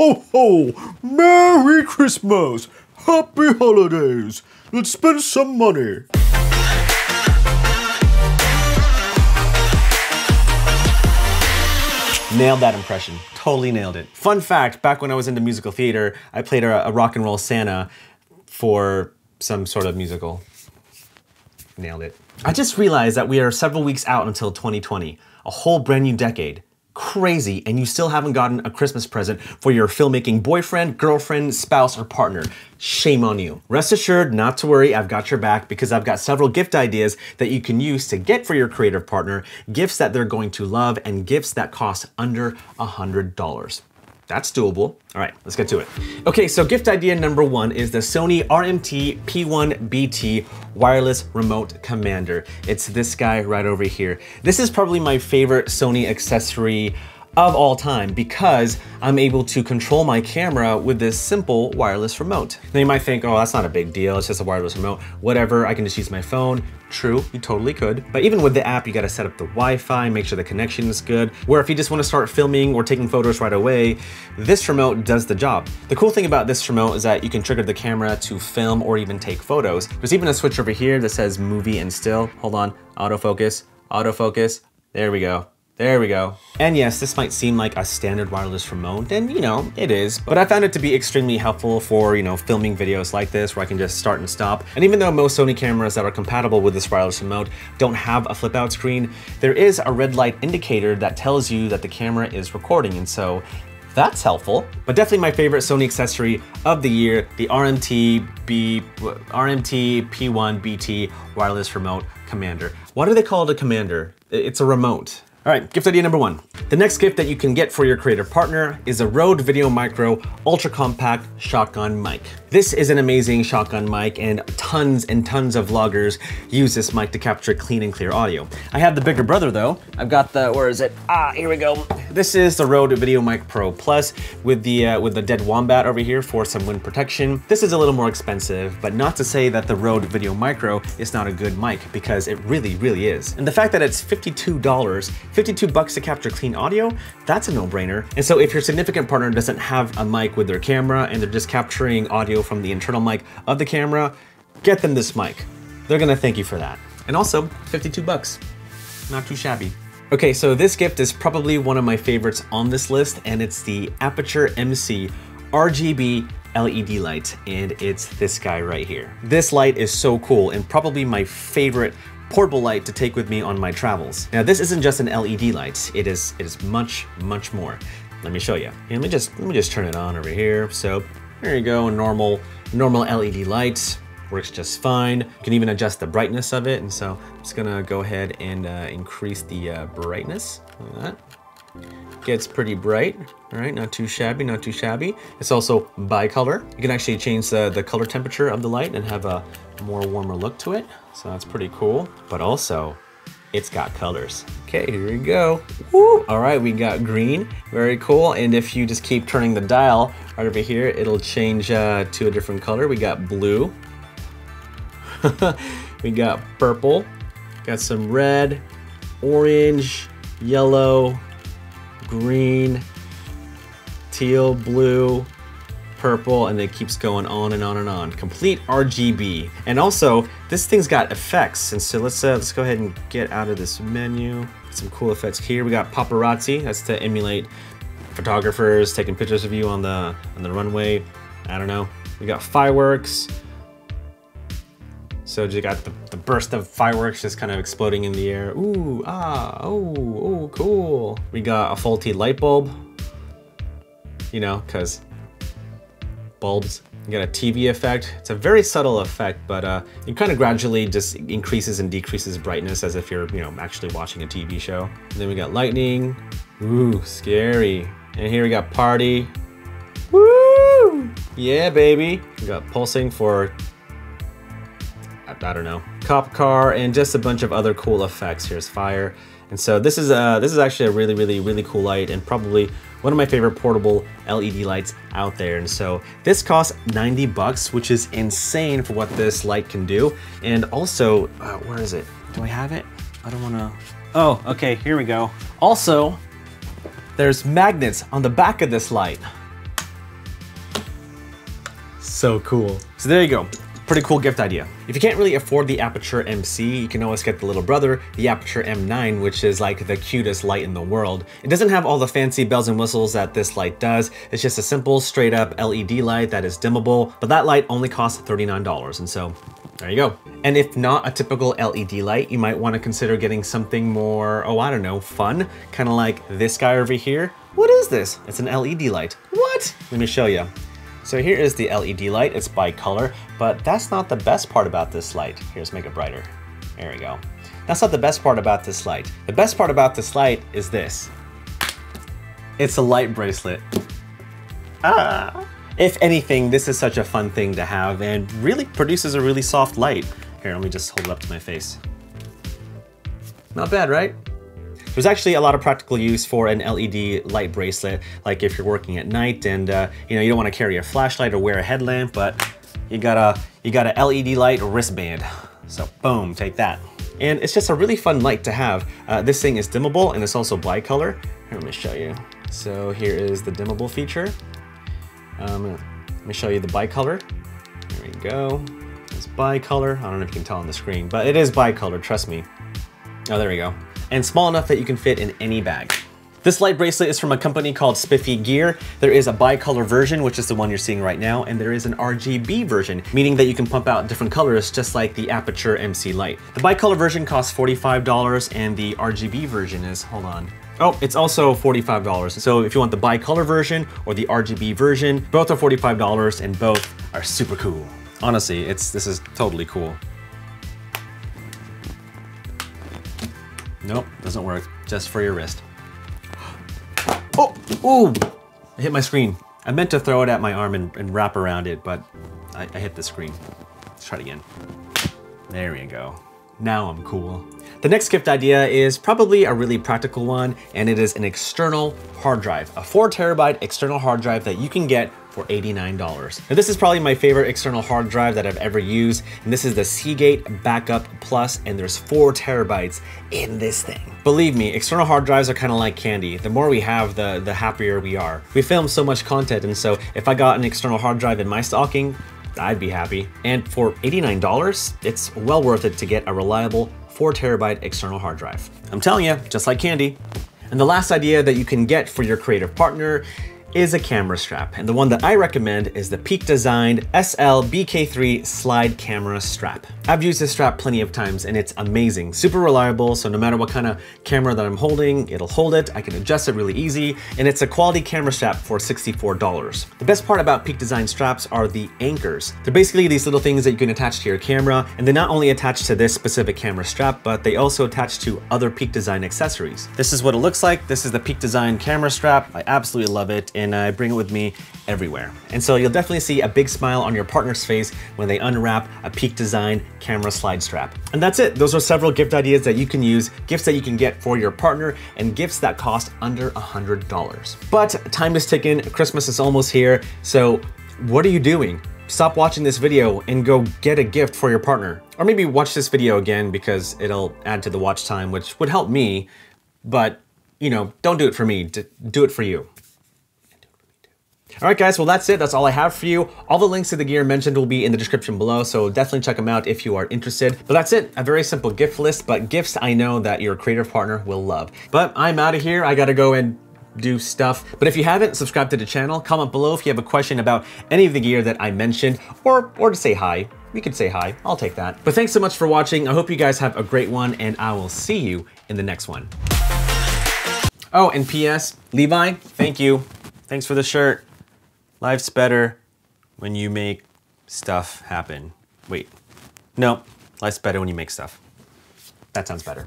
ho, ho! Merry Christmas! Happy holidays! Let's spend some money! Nailed that impression. Totally nailed it. Fun fact, back when I was into musical theater, I played a, a rock and roll Santa for some sort of musical. Nailed it. I just realized that we are several weeks out until 2020, a whole brand new decade crazy and you still haven't gotten a Christmas present for your filmmaking boyfriend, girlfriend, spouse, or partner, shame on you. Rest assured, not to worry, I've got your back because I've got several gift ideas that you can use to get for your creative partner, gifts that they're going to love, and gifts that cost under a $100. That's doable. All right, let's get to it. Okay, so gift idea number one is the Sony RMT P1BT wireless remote commander. It's this guy right over here. This is probably my favorite Sony accessory of all time because I'm able to control my camera with this simple wireless remote. Now you might think, oh, that's not a big deal. It's just a wireless remote. Whatever, I can just use my phone. True, you totally could. But even with the app, you gotta set up the Wi-Fi, make sure the connection is good. Where if you just wanna start filming or taking photos right away, this remote does the job. The cool thing about this remote is that you can trigger the camera to film or even take photos. There's even a switch over here that says movie and still. Hold on, autofocus, autofocus. There we go. There we go. And yes, this might seem like a standard wireless remote, and you know, it is, but I found it to be extremely helpful for, you know, filming videos like this where I can just start and stop. And even though most Sony cameras that are compatible with this wireless remote don't have a flip out screen, there is a red light indicator that tells you that the camera is recording. And so that's helpful. But definitely my favorite Sony accessory of the year, the RMT B RMT P1 BT wireless remote commander. Why do they call it a commander? It's a remote. All right, gift idea number one. The next gift that you can get for your creative partner is a Rode Video Micro Ultra Compact Shotgun Mic. This is an amazing shotgun mic and tons and tons of vloggers use this mic to capture clean and clear audio. I have the bigger brother though. I've got the, where is it? Ah, here we go. This is the Rode Video Mic Pro Plus with the, uh, with the dead wombat over here for some wind protection. This is a little more expensive, but not to say that the Rode Video Micro is not a good mic because it really, really is. And the fact that it's $52, 52 bucks to capture clean audio, that's a no-brainer. And so if your significant partner doesn't have a mic with their camera and they're just capturing audio from the internal mic of the camera, get them this mic. They're gonna thank you for that. And also, 52 bucks. Not too shabby. Okay, so this gift is probably one of my favorites on this list, and it's the Aputure MC RGB LED light, and it's this guy right here. This light is so cool and probably my favorite portable light to take with me on my travels. Now this isn't just an LED light, it is, it is much, much more. Let me show you. let me just let me just turn it on over here. So there you go, normal, normal LED light. Works just fine. You can even adjust the brightness of it. And so I'm just gonna go ahead and uh, increase the uh, brightness. Like that. Gets pretty bright, all right, not too shabby, not too shabby. It's also bicolor. You can actually change the, the color temperature of the light and have a more warmer look to it. So that's pretty cool. But also, it's got colors. Okay, here we go. Woo! All right, we got green, very cool. And if you just keep turning the dial right over here, it'll change uh, to a different color. We got blue. we got purple. Got some red, orange, yellow, green, teal, blue, purple, and it keeps going on and on and on. Complete RGB. And also, this thing's got effects. And so let's uh, let's go ahead and get out of this menu. Some cool effects here. We got paparazzi. That's to emulate photographers taking pictures of you on the on the runway. I don't know. We got fireworks. So you got the, the burst of fireworks just kind of exploding in the air. Ooh, ah, oh, oh, cool. We got a faulty light bulb. You know, because bulbs. You got a TV effect. It's a very subtle effect, but uh, it kind of gradually just increases and decreases brightness as if you're, you know, actually watching a TV show. And then we got lightning. Ooh, scary. And here we got party. Woo! Yeah, baby. We got pulsing for, I, don't know, cop car, and just a bunch of other cool effects. Here's fire. And so this is uh, this is actually a really, really, really cool light and probably one of my favorite portable LED lights out there. And so this costs 90 bucks, which is insane for what this light can do. And also, uh, where is it? Do I have it? I don't wanna, oh, okay, here we go. Also, there's magnets on the back of this light. So cool. So there you go. Pretty cool gift idea. If you can't really afford the Aputure MC, you can always get the little brother, the Aputure M9, which is like the cutest light in the world. It doesn't have all the fancy bells and whistles that this light does. It's just a simple, straight up LED light that is dimmable, but that light only costs $39. And so there you go. And if not a typical LED light, you might want to consider getting something more, oh, I don't know, fun, kind of like this guy over here. What is this? It's an LED light. What? Let me show you. So here is the LED light, it's bi-color, but that's not the best part about this light. Here's make it brighter. There we go. That's not the best part about this light. The best part about this light is this. It's a light bracelet. Ah. If anything, this is such a fun thing to have and really produces a really soft light. Here, let me just hold it up to my face. Not bad, right? There's actually a lot of practical use for an LED light bracelet, like if you're working at night and uh, you know you don't want to carry a flashlight or wear a headlamp, but you got a you got a LED light wristband. So boom, take that. And it's just a really fun light to have. Uh, this thing is dimmable and it's also bicolor. Here, let me show you. So here is the dimmable feature. Um, let me show you the bicolor. There we go. It's bicolor. I don't know if you can tell on the screen, but it is bicolor, trust me. Oh, there we go and small enough that you can fit in any bag. This light bracelet is from a company called Spiffy Gear. There is a bi-color version, which is the one you're seeing right now, and there is an RGB version, meaning that you can pump out different colors just like the Aputure MC light. The bi-color version costs $45 and the RGB version is, hold on, Oh, it's also $45. So if you want the bi-color version or the RGB version, both are $45 and both are super cool. Honestly, it's this is totally cool. Nope, doesn't work. Just for your wrist. Oh, ooh, I hit my screen. I meant to throw it at my arm and, and wrap around it, but I, I hit the screen. Let's try it again. There we go. Now I'm cool. The next gift idea is probably a really practical one, and it is an external hard drive, a four terabyte external hard drive that you can get for $89. Now this is probably my favorite external hard drive that I've ever used, and this is the Seagate Backup Plus, and there's four terabytes in this thing. Believe me, external hard drives are kind of like candy. The more we have, the, the happier we are. We film so much content, and so if I got an external hard drive in my stocking, I'd be happy. And for $89, it's well worth it to get a reliable 4 terabyte external hard drive. I'm telling you, just like candy. And the last idea that you can get for your creative partner is a camera strap. And the one that I recommend is the Peak Designed SL BK3 slide camera strap. I've used this strap plenty of times and it's amazing, super reliable. So no matter what kind of camera that I'm holding, it'll hold it. I can adjust it really easy. And it's a quality camera strap for $64. The best part about Peak Design straps are the anchors. They're basically these little things that you can attach to your camera. And they not only attach to this specific camera strap, but they also attach to other Peak Design accessories. This is what it looks like. This is the Peak Design camera strap. I absolutely love it and I bring it with me everywhere. And so you'll definitely see a big smile on your partner's face when they unwrap a Peak Design camera slide strap. And that's it. Those are several gift ideas that you can use, gifts that you can get for your partner, and gifts that cost under $100. But time is ticking, Christmas is almost here, so what are you doing? Stop watching this video and go get a gift for your partner. Or maybe watch this video again because it'll add to the watch time, which would help me, but you know, don't do it for me, do it for you. All right, guys, well, that's it. That's all I have for you. All the links to the gear mentioned will be in the description below, so definitely check them out if you are interested. But that's it, a very simple gift list, but gifts I know that your creative partner will love. But I'm out of here. I gotta go and do stuff. But if you haven't, subscribe to the channel. Comment below if you have a question about any of the gear that I mentioned, or, or to say hi. We could say hi, I'll take that. But thanks so much for watching. I hope you guys have a great one, and I will see you in the next one. Oh, and P.S. Levi, thank you. Thanks for the shirt. Life's better when you make stuff happen. Wait, no, life's better when you make stuff. That sounds better.